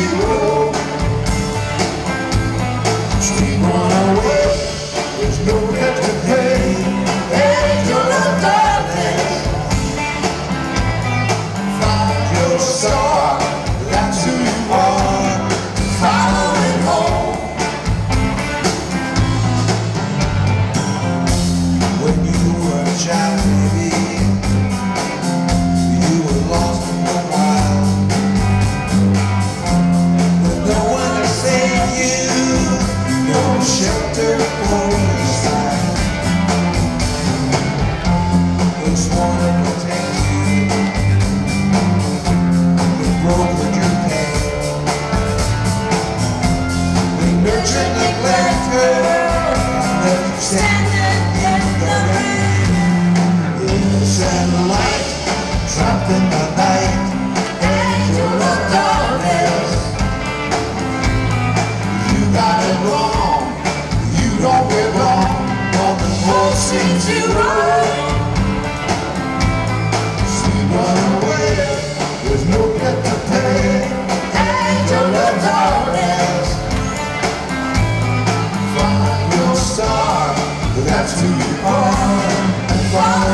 Senhor. wrong, you don't belong, but the world seems you right. She run away, there's no debt to pay, angel of darkness. Find your star, that's who you are, find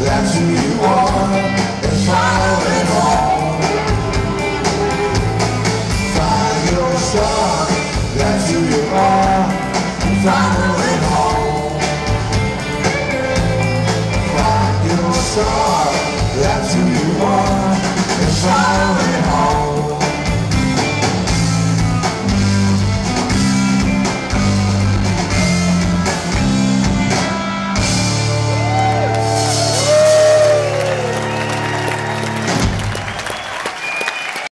That's who you are. Find your star, that's who you are, and finally Find your star, that's who you are.